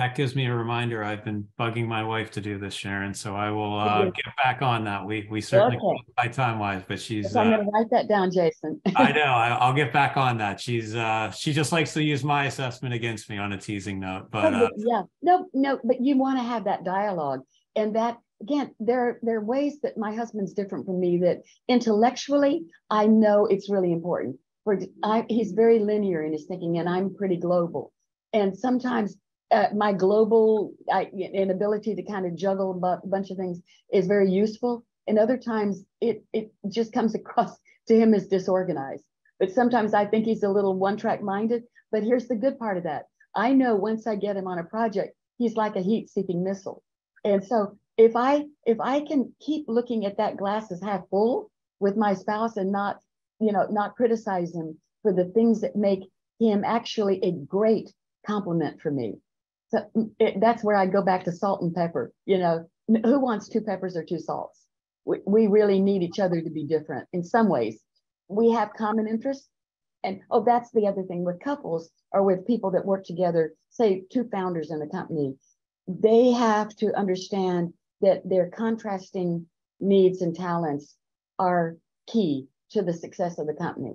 that gives me a reminder. I've been bugging my wife to do this, Sharon. So I will uh, get back on that. We we certainly okay. by time wise, but she's. I'm uh, going to write that down, Jason. I know. I, will get back on that. She's uh, she just likes to use my assessment against me on a teasing note. But uh, yeah, no, no. But you want to have that dialogue, and that again, there there are ways that my husband's different from me. That intellectually, I know it's really important. For I, he's very linear in his thinking, and I'm pretty global. And sometimes uh, my global I, inability to kind of juggle a bunch of things is very useful. And other times it it just comes across to him as disorganized. But sometimes I think he's a little one track minded. But here's the good part of that. I know once I get him on a project, he's like a heat seeking missile. And so if I if I can keep looking at that glass as half full with my spouse and not you know not criticize him for the things that make him actually a great compliment for me so mm, it, that's where I go back to salt and pepper. You know, who wants two peppers or two salts? We, we really need each other to be different in some ways. We have common interests. And oh, that's the other thing with couples or with people that work together, say two founders in a company, they have to understand that their contrasting needs and talents are key to the success of the company.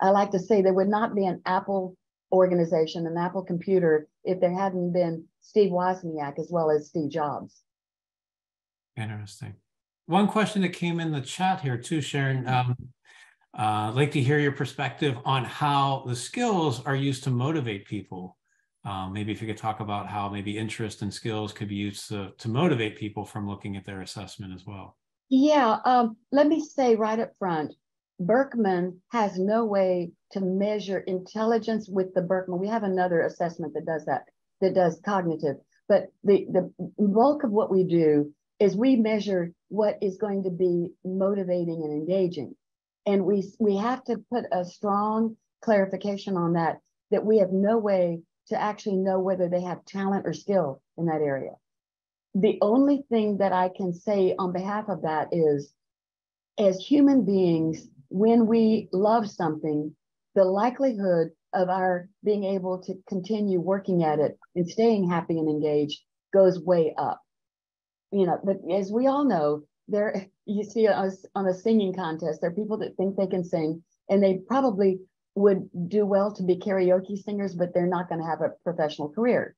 I like to say there would not be an Apple organization, an Apple computer, if there hadn't been Steve Wozniak as well as Steve Jobs. Interesting. One question that came in the chat here too, Sharon. Um, uh, I'd like to hear your perspective on how the skills are used to motivate people. Um, maybe if you could talk about how maybe interest and skills could be used to, to motivate people from looking at their assessment as well. Yeah, um, let me say right up front, Birkman has no way to measure intelligence with the Birkman. We have another assessment that does that, that does cognitive. But the, the bulk of what we do is we measure what is going to be motivating and engaging. And we, we have to put a strong clarification on that, that we have no way to actually know whether they have talent or skill in that area. The only thing that I can say on behalf of that is, as human beings, when we love something, the likelihood of our being able to continue working at it and staying happy and engaged goes way up. You know, but as we all know, there you see us on a singing contest, there are people that think they can sing and they probably would do well to be karaoke singers, but they're not going to have a professional career.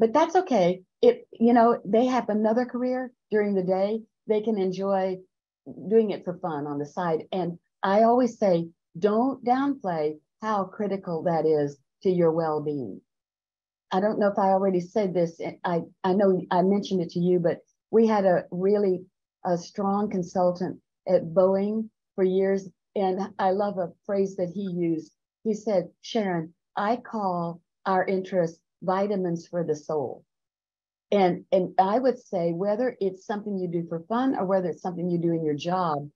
but that's okay. It, you know, they have another career during the day. They can enjoy doing it for fun on the side. And I always say, don't downplay how critical that is to your well-being. I don't know if I already said this. I, I know I mentioned it to you, but we had a really a strong consultant at Boeing for years. And I love a phrase that he used. He said, Sharon, I call our interests vitamins for the soul. And, and I would say whether it's something you do for fun or whether it's something you do in your job,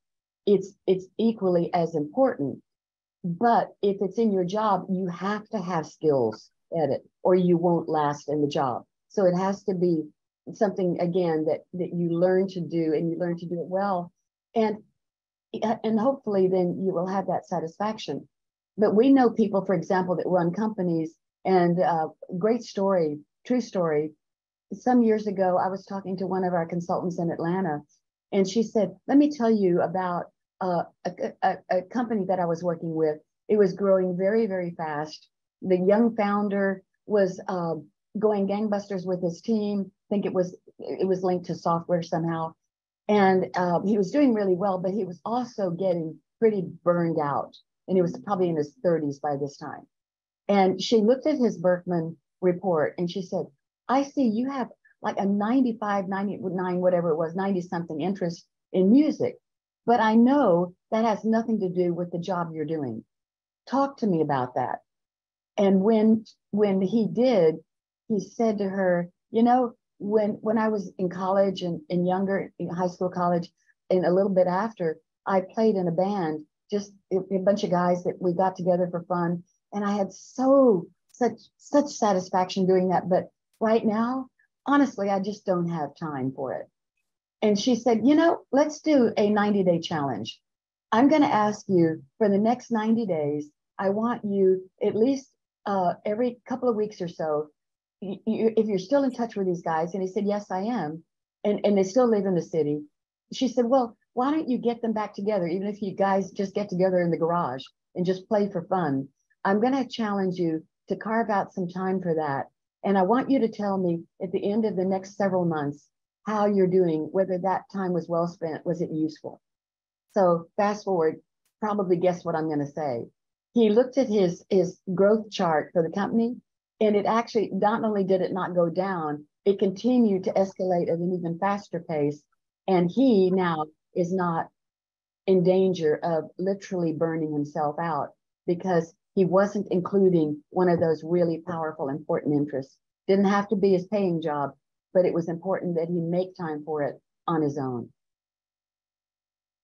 it's it's equally as important. But if it's in your job, you have to have skills at it or you won't last in the job. So it has to be something again that that you learn to do and you learn to do it well. And and hopefully then you will have that satisfaction. But we know people, for example, that run companies and uh, great story, true story. Some years ago, I was talking to one of our consultants in Atlanta, and she said, Let me tell you about uh, a, a, a company that I was working with. It was growing very, very fast. The young founder was uh, going gangbusters with his team. I think it was it was linked to software somehow, and uh, he was doing really well. But he was also getting pretty burned out, and he was probably in his 30s by this time. And she looked at his Birkman report and she said, I see you have like a 95, 99, whatever it was, 90 something interest in music. But I know that has nothing to do with the job you're doing. Talk to me about that. And when when he did, he said to her, you know, when when I was in college and, younger, in high school, college, and a little bit after, I played in a band, just a, a bunch of guys that we got together for fun and I had so such such satisfaction doing that. But right now, honestly, I just don't have time for it. And she said, you know, let's do a 90 day challenge. I'm going to ask you for the next 90 days. I want you at least uh, every couple of weeks or so. You, if you're still in touch with these guys, and he said, yes, I am, and and they still live in the city. She said, well, why don't you get them back together, even if you guys just get together in the garage and just play for fun? I'm going to challenge you to carve out some time for that. And I want you to tell me at the end of the next several months how you're doing, whether that time was well spent, was it useful? So fast forward, probably guess what I'm going to say. He looked at his, his growth chart for the company, and it actually not only did it not go down, it continued to escalate at an even faster pace. And he now is not in danger of literally burning himself out because he wasn't including one of those really powerful, important interests. Didn't have to be his paying job, but it was important that he make time for it on his own.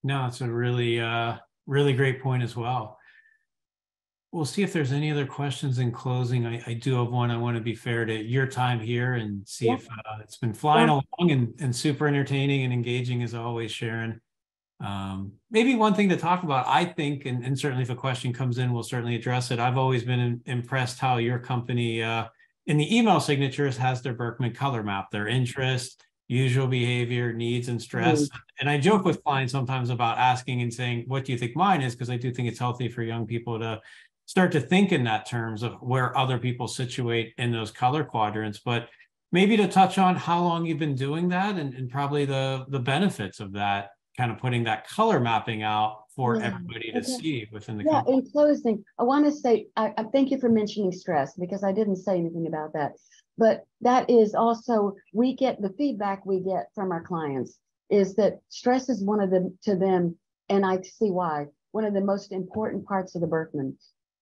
No, it's a really, uh, really great point as well. We'll see if there's any other questions in closing. I, I do have one. I want to be fair to your time here and see yeah. if uh, it's been flying yeah. along and, and super entertaining and engaging as always, Sharon. Um, maybe one thing to talk about, I think, and, and, certainly if a question comes in, we'll certainly address it. I've always been in, impressed how your company uh, in the email signatures has their Birkman color map, their interest, usual behavior, needs, and stress. Mm-hmm. And I joke with clients sometimes about asking and saying, What do you think mine is? Because I do think it's healthy for young people to start to think in that terms of where other people situate in those color quadrants. But maybe to touch on how long you've been doing that and, and probably the the benefits of that kind of putting that color mapping out for yeah. everybody to okay. see within the yeah company. in closing i want to say I, I thank you for mentioning stress because i didn't say anything about that but that is also we get the feedback we get from our clients is that stress is one of the to them and i see why one of the most important parts of the Birkman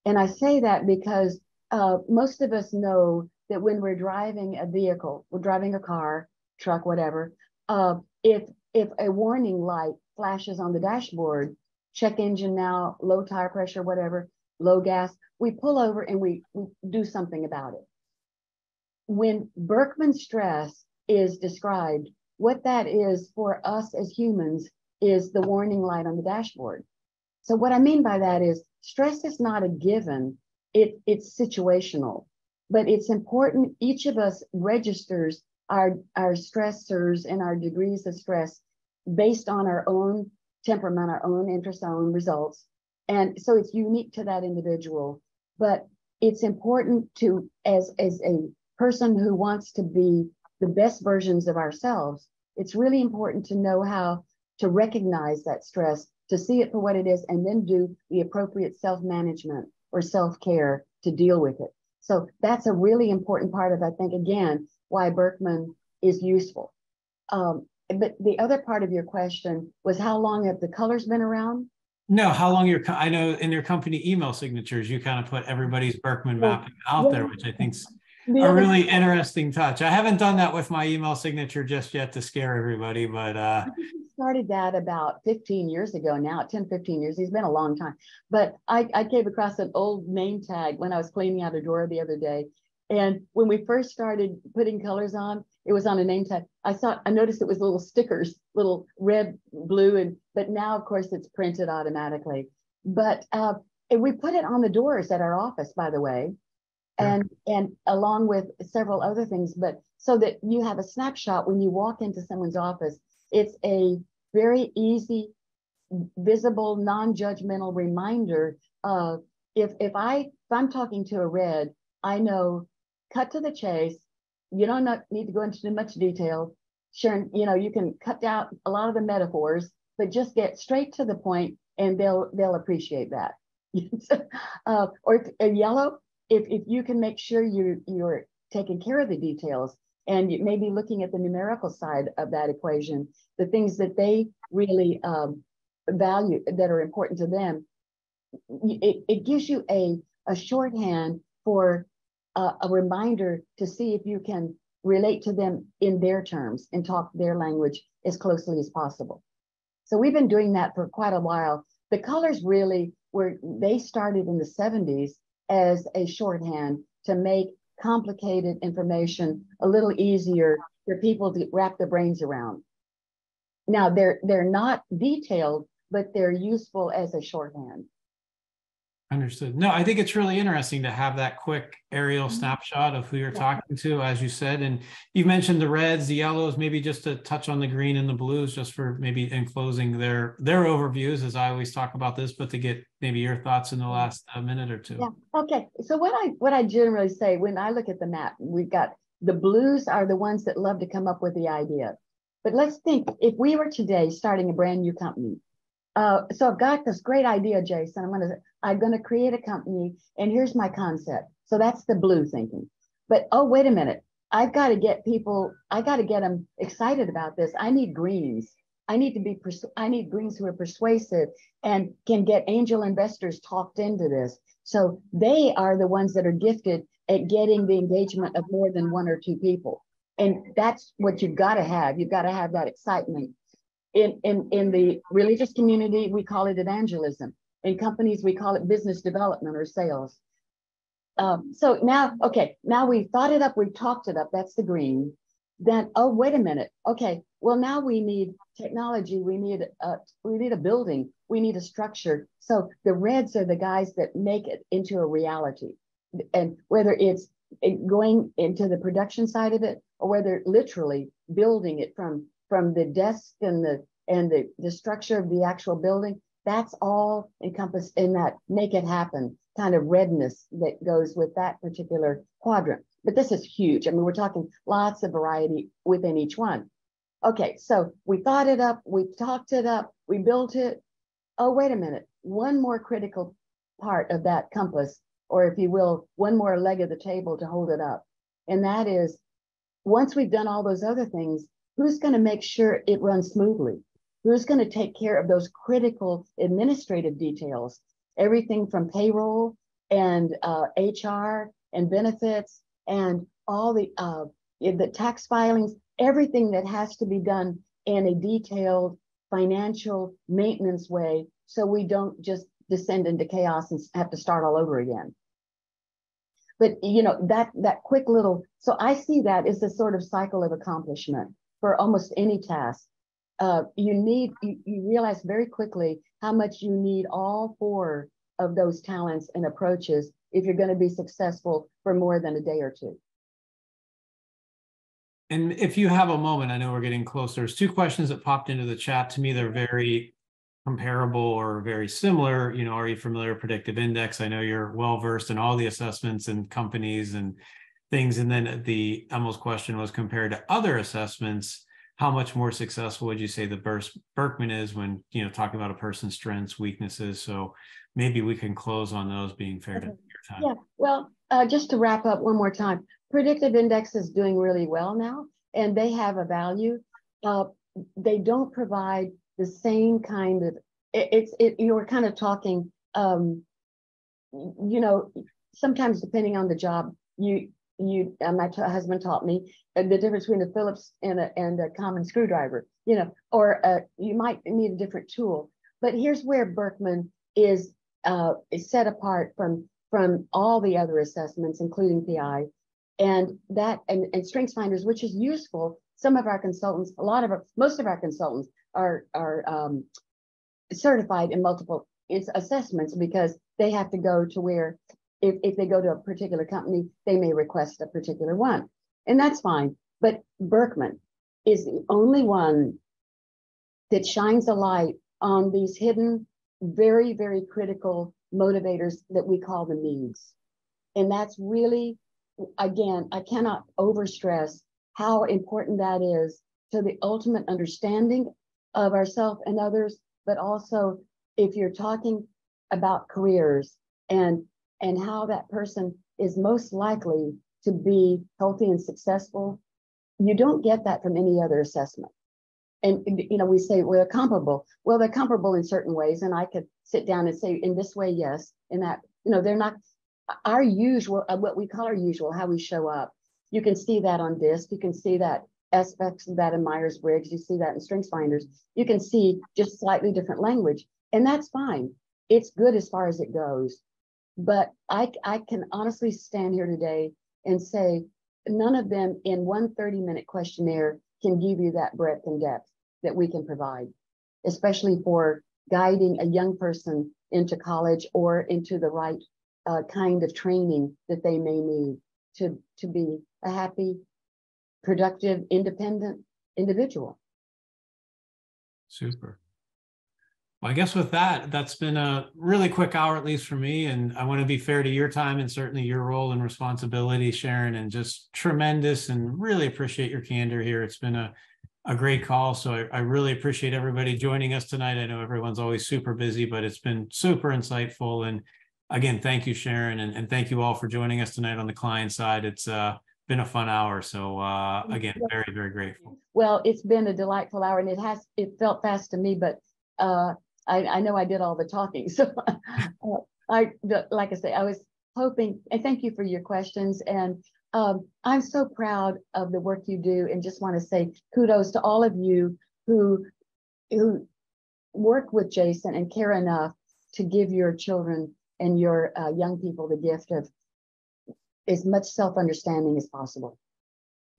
and i say that because uh, most of us know that when we're driving a vehicle we're driving a car truck whatever uh, if if a warning light flashes on the dashboard, check engine now, low tire pressure, whatever, low gas, we pull over and we, we do something about it. When Birkman stress is described, what that is for us as humans is the warning light on the dashboard. So what I mean by that is stress is not a given, it, it's situational, but it's important. Each of us registers our, our stressors and our degrees of stress based on our own temperament, our own interests, our own results. And so it's unique to that individual. But it's important to, as, as a, person who wants to be the best versions of ourselves, it's really important to know how to recognize that stress, to see it for what it is, and then do the appropriate self management or self care to deal with it. So that's a really important part of, I think, again, why Birkman is useful. Um, but the other part of your question was how long have the colors been around? No, how long your I know in your company email signatures, you kind of put everybody's Birkman mapping out there, which I think's a really interesting touch. I haven't done that with my email signature just yet to scare everybody, but uh started that about 15 years ago now, 10, 15 years. He's been a long time. But I, I came across an old name tag when I was cleaning out a drawer the other day. And when we first started putting colors on, it was on a name tag. I saw, I noticed it was little stickers, little red, blue, and but now of course it's printed automatically. But uh, we put it on the doors at our office, by the way, and yeah. and along with several other things. But so that you have a snapshot when you walk into someone's office it's a very easy, visible, non-judgmental reminder of if if I if I'm talking to a red, I know cut to the chase. You don't not need to go into too much detail. Sure, you know you can cut out a lot of the metaphors, but just get straight to the point, and they'll they'll appreciate that. uh, or a yellow, if if you can make sure you you're taking care of the details, and maybe looking at the numerical side of that equation, the things that they really um, value that are important to them, it, it gives you a, a shorthand for a, a reminder to see if you can relate to them in their terms and talk their language as closely as possible. So we've been doing that for quite a while. The colors really were, they started in the 70s as a shorthand to make complicated information a little easier for people to wrap their brains around. Now they're they're not detailed, but they're useful as a shorthand. Understood. No, I think it's really interesting to have that quick aerial mm-hmm. snapshot of who you're yeah. talking to, as you said. And you mentioned the reds, the yellows, maybe just to touch on the green and the blues, just for maybe enclosing their their overviews, as I always talk about this, but to get maybe your thoughts in the last uh, minute or two. Yeah. Okay. So what I what I generally say when I look at the map, we've got the blues are the ones that love to come up with the idea. But let's think if we were today starting a brand new company, uh, so I've got this great idea, Jason. I'm gonna I'm gonna create a company, and here's my concept. So that's the blue thinking. But oh, wait a minute. I've got to get people. I got to get them excited about this. I need greens. I need to be. Persu- I need greens who are persuasive and can get angel investors talked into this. So they are the ones that are gifted at getting the engagement of more than one or two people. And that's what you've got to have. You've got to have that excitement in, in, in the religious community, we call it evangelism. In companies, we call it business development or sales. Um, so now, okay, now we've thought it up, we've talked it up, that's the green. Then, oh, wait a minute. Okay, well, now we need technology, we need a, we need a building, we need a structure. So the reds are the guys that make it into a reality. And whether it's going into the production side of it or whether literally building it from from the desk and the and the, the structure of the actual building, that's all encompassed in that make it happen kind of redness that goes with that particular quadrant. But this is huge. I mean, we're talking lots of variety within each one. Okay, so we thought it up, we talked it up, we built it. Oh, wait a minute. One more critical part of that compass, or if you will, one more leg of the table to hold it up. And that is once we've done all those other things, who's going to make sure it runs smoothly? Who's going to take care of those critical administrative details? Everything from payroll and uh, HR and benefits and all the uh, the tax filings, everything that has to be done in a detailed financial maintenance way, so we don't just descend into chaos and have to start all over again. But you know that that quick little. So I see that as a sort of cycle of accomplishment for almost any task. Uh, you need, you, you realize very quickly how much you need all four of those talents and approaches if you're going to be successful for more than a day or two. And if you have a moment, I know we're getting closer. There's two questions that popped into the chat. To me, they're very comparable or very similar. You know, are you familiar with predictive index? I know you're well versed in all the assessments and companies and things. And then the Emil's question was compared to other assessments, how much more successful would you say the Burst Birkman is when you know talking about a person's strengths, weaknesses? So maybe we can close on those being fair to your time. Yeah, well, uh, just to wrap up one more time, predictive index is doing really well now, and they have a value. Uh, they don't provide the same kind of it, it's it you're kind of talking um you know sometimes depending on the job you you uh, my husband taught me uh, the difference between a phillips and a and a common screwdriver you know or uh, you might need a different tool. But here's where birkman is uh is set apart from from all the other assessments including pi and that and, and strengths finders which is useful. Some of our consultants a lot of our most of our consultants are are um, certified in multiple assessments because they have to go to where if, if they go to a particular company, they may request a particular one. And that's fine. But Birkman is the only one that shines a light on these hidden, very, very critical motivators that we call the needs. And that's really, again, I cannot overstress how important that is to the ultimate understanding of ourselves and others, but also if you're talking about careers and and how that person is most likely to be healthy and successful, you don't get that from any other assessment. And you know, we say well, they're comparable. Well, they're comparable in certain ways, and I could sit down and say in this way, yes, in that, you know, they're not our usual, uh, what we call our usual, how we show up. You can see that on DISC. You can see that aspects of that in Myers Briggs. You see that in Strengths Finders. You can see just slightly different language, and that's fine. It's good as far as it goes. But I, I can honestly stand here today and say none of them in one 30 minute questionnaire can give you that breadth and depth that we can provide, especially for guiding a young person into college or into the right uh, kind of training that they may need to, to be a happy, productive, independent individual. Super. Well, I guess with that, that's been a really quick hour, at least for me. And I want to be fair to your time and certainly your role and responsibility, Sharon, and just tremendous and really appreciate your candor here. It's been a, a great call. So I, I really appreciate everybody joining us tonight. I know everyone's always super busy, but it's been super insightful. And again, thank you, Sharon, and, and thank you all for joining us tonight on the client side. It's uh, been a fun hour. So uh, again, very, very grateful. Well, it's been a delightful hour and it has, it felt fast to me, but uh, I, I know I did all the talking. So uh, I, like I say, I was hoping, and thank you for your questions. And um, I'm so proud of the work you do and just want to say kudos to all of you who, who work with Jason and care enough to give your children and your uh, young people the gift of as much self-understanding as possible.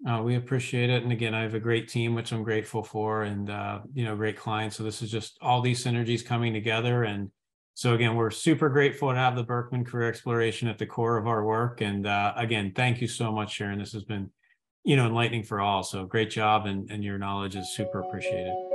Uh, we appreciate it. And again, I have a great team, which I'm grateful for, and uh, you know, great clients. So this is just all these synergies coming together. And so again, we're super grateful to have the Birkman Career Exploration at the core of our work. And uh, again, thank you so much, Sharon. This has been, you know, enlightening for all. So great job, and and your knowledge is super appreciated.